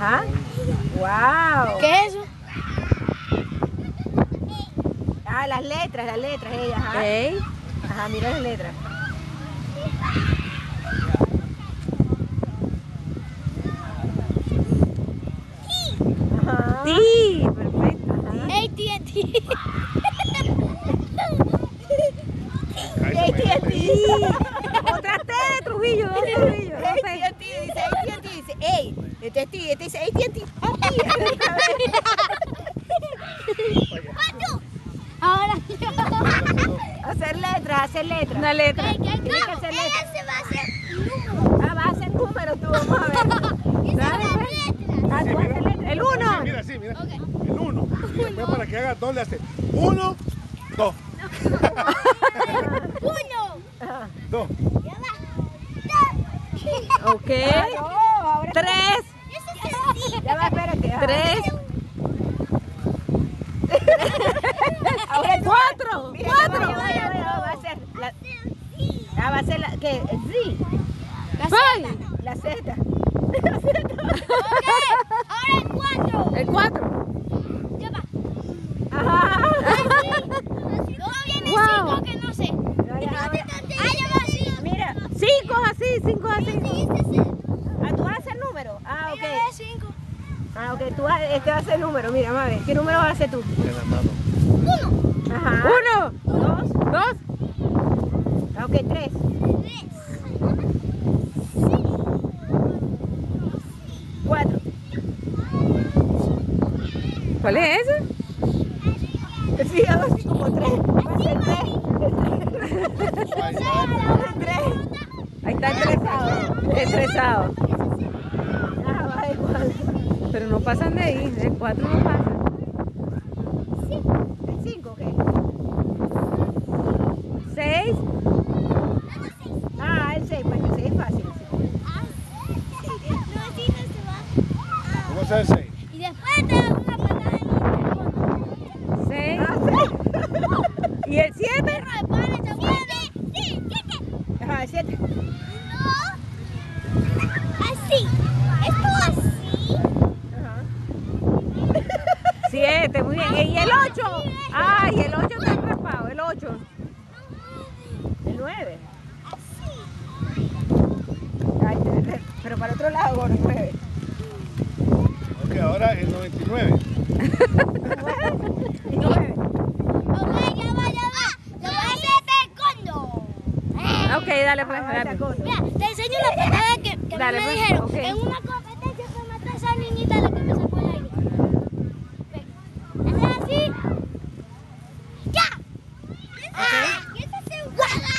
Ajá. Wow. ¿Qué es eso? Ah, las letras, las letras, ella, ajá. Ey. Ajá, mira las letras. Ajá. Sí, perfecto. AT&T. AT&T. Otra T de Trujillo, dos Trujillo. dos T. AT&T, dice AT&T, dice, ey, este es ti, este dice AT&T. Ahora Hacer letras, hacer letras. Una letra. ¿qué Tienes que hacer letras. Ese va a ser Ah, vas a hacer números tú, vamos a ver. Esa Dale, es la pues. letra. Ah, tú haces letras. El uno. Mira, sí, mira. El uno. Y después para que haga dos le hace uno, dos, Uno. Dos. Ya va. Ok. Ah, no, ahora Tres. Ese es así. Ya va, espérate. Tres. Ahora Cuatro. Mira, Cuatro. va, a ser la, ah, va a ser la, ¿qué? Sí, la Z. Ok. Ahora el cuatro. El cuatro. Ya va. Ajá. Luego viene Wow. cinco que no sé. Ya, ya, ahora- Ah, ya va, sí. Mira, Cinco así, cinco así. ah, tú vas a hacer número. Ah, Ya ok. va, cinco. Ah, ok, tú vas, este va a ser número. Mira, ver. ¿Qué número vas a hacer tú? En la mano. Uno. Ajá. Uno. Dos. Dos. Ah, ok, tres. Tres. Cuatro. ¿Cuál es ese? Sí, algo así como tres. Va a ser tres. Ahí Tres. Ahí está estresado. Estresado. Ah, va igual. Pero no pasan de ahí. De cuatro no pasan. ¿El cinco qué? Seis. Ah, el seis, pues el seis es fácil. el seis. No, así no se va. ¿Cómo se hace seis? Y después te das una patada en el. Seis. Ah, seis. ¿Y el siete? Perro de pana, está bueno. Sí, siete. Ajá, el siete. No. Así. Esto así. Ajá. Siete, muy bien. ¿Y el ocho? Ay, el ocho está atrapado, el ocho. El nueve. Ay, pero para otro lado, gordo, nueve. Ok, ahora el 99. Y nueve. Ok, ya va, ya va. Ok, dale pues, Ah, dale. Mira, te enseño una patada que, que Dale, me pues, dijeron. ok. En una competencia que maté a esa niñita la que me sacó el aire. Ve. Haces así. ¡Ya! Ah, ¿Qué es ese guada?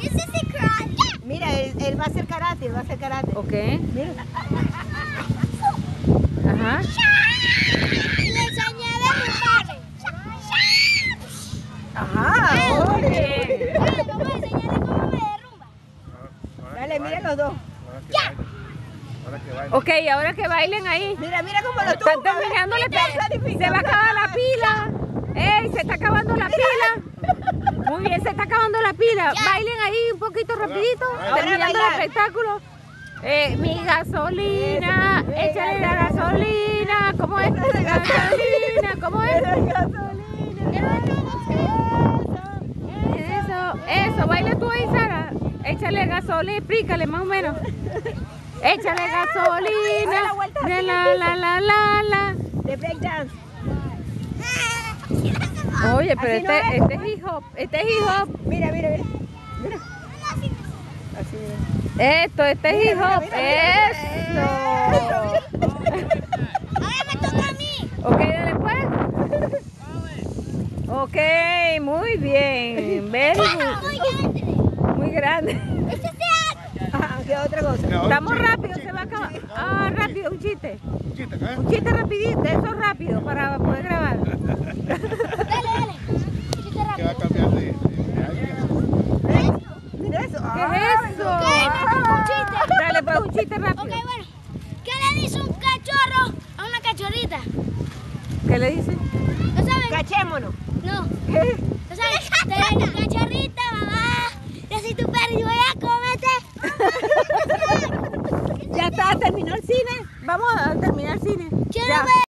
¿Qué es ese crawl? ¡Ya! Mira, él, va a hacer karate, él va a hacer karate. Ok. Mira. Ajá. Le enseñé a derrumbarle. Ajá. Muy ole. bien. Dale, vamos a enseñarle cómo me derrumba. Dale, mira los dos. Ahora que baile. Ok, ahora que bailen ahí. Mira, mira cómo lo Están tumba. terminando la Está difícil. Se va a acabar la pila. ¡Ey! Se está acabando la pila. La pila. Bailen ahí un poquito rapidito. Terminando el espectáculo. Eh, mi gasolina, échale la gasolina. ¿Cómo es? Gasolina, ¿cómo es? Eso, eso, baila tú ahí, Sara. Échale gasolina, explícale más o menos. Échale gasolina. La La, la, la, la, la, la. De breakdance. Oye, pero Así no este, es. este es hip hop, este es hip hop. Mira, mira, mira. Mira. Así, mira. Esto, este es Eso. Ahora me toca a mí. Ok, dale pues. Ok, muy bien. Very good. Muy grande. Muy grande. Este ¿qué otra cosa? Estamos chiste, rápido, se va a acabar. chiste. Ah, rápido, un chiste. Un chiste, ¿eh? Un chiste rapidito, eso rápido para poder grabar. Dale, dale. Chiste Que va a rápido. cambiar de, de, de alguien. Mira eso. ¿Qué Ah, es eso? Un chiste. Dale pues un chiste Ok, bueno. ¿Qué le dice un cachorro a una cachorrita? ¿Qué le dice? ¿No saben? Cachémonos. No. ¿Qué? ¿No saben? Te digo, cachorrita, mamá. Yo soy tu perro y voy a comerte. Ya está, terminó el cine. vamos a terminar cine. Quiero Ya. ver.